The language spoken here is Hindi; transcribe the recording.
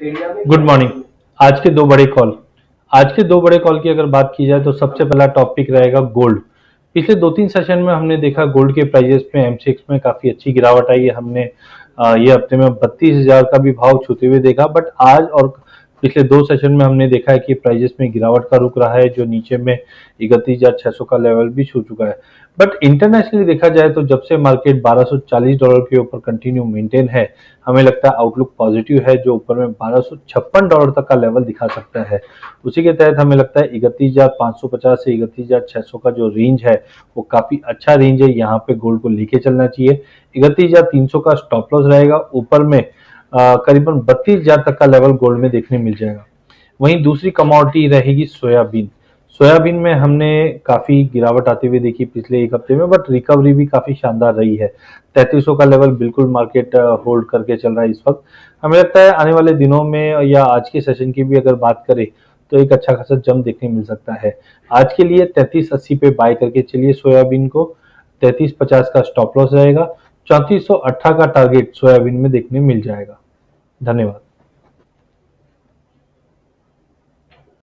गुड मॉर्निंग आज के दो बड़े कॉल आज के दो बड़े कॉल की अगर बात की जाए तो सबसे पहला टॉपिक रहेगा गोल्ड पिछले दो तीन सेशन में हमने देखा गोल्ड के प्राइजेस में सिक्स में काफ़ी अच्छी गिरावट आई। है हमने ये हफ़्ते में बत्तीस हज़ार का भी भाव छूते हुए देखा बट आज और पिछले दो सेशन में हमने देखा है कि प्राइजेस में गिरावट का रुक रहा है, जो नीचे में इकतीस हज़ार छह सौ का लेवल भी छू चुका है। बट इंटरनेशनली देखा जाए तो जब से मार्केट 1240 डॉलर के ऊपर कंटिन्यू मेंटेन है, हमें लगता है आउटलुक पॉजिटिव है, जो ऊपर में बारह डॉलर तक का लेवल दिखा सकता है। उसी के तहत हमें लगता है इकतीस सौ इकतीस का जो रेंज है, वो काफ़ी अच्छा रेंज है। यहाँ पे गोल्ड को लेके चलना चाहिए। इकतीस का स्टॉप लॉस रहेगा। ऊपर में करीबन बत्तीस हज़ार तक का लेवल गोल्ड में देखने मिल जाएगा। वहीं दूसरी कमोडिटी रहेगी सोयाबीन सोयाबीन में हमने काफ़ी गिरावट आती हुई देखी पिछले एक हफ़्ते में बट रिकवरी भी काफ़ी शानदार रही है। तैतीस का लेवल बिल्कुल मार्केट होल्ड करके चल रहा है इस वक्त। हमें लगता है आने वाले दिनों में या आज के सेशन की भी अगर बात करें तो एक अच्छा खासा जम देखने मिल सकता है। आज के लिए तैतीस अस्सी पे बाय करके चलिए सोयाबीन को। तैतीस पचास का स्टॉप लॉस रहेगा। चौंतीस का टारगेट सोयाबीन में देखने मिल जाएगा। धन्यवाद।